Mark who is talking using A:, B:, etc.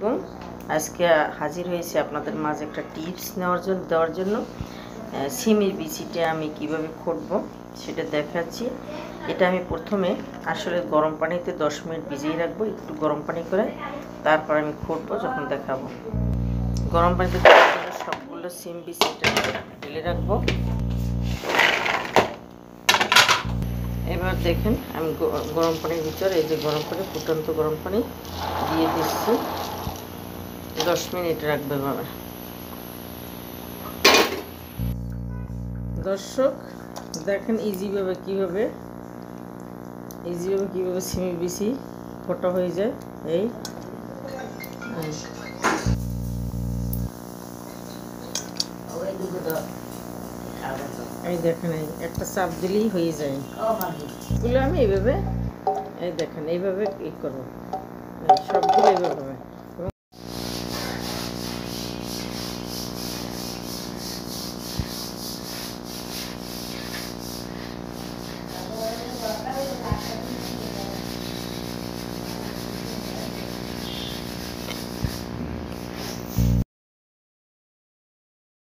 A: আলাইকুম আজকে হাজির হয়েছে আপনাদের মাঝে একটা টিপস নেওয়ার জন্য দেওয়ার জন্য। সিমের বিচিটা আমি কীভাবে খুঁটবো সেটা দেখাচ্ছি। এটা আমি প্রথমে আসলে গরম পানিতে দশ মিনিট ভিজিয়ে রাখব, একটু গরম পানি করে তারপর আমি খুঁটবো যখন দেখাবো। গরম পানিতে সবগুলো সিম বিচিটা ঢেলে রাখব। এবার দেখেন আমি গরম পানির ভিতরে, এই যে গরম পানি, ফুটন্ত গরম পানি দিয়ে দিচ্ছি। দশ মিনিট রাখবে বাবা দর্শক, দেখেন ইজিভাবে কীভাবে ইজিভাবে কীভাবে সিমি বিসি ফোটা হয়ে যায়, এই এই। দেখেন, এই একটা চাপ দিলেই হয়ে যায় এগুলো আমি এইভাবে, এই দেখেন, এইভাবে ই করব সবগুলো এইভাবে।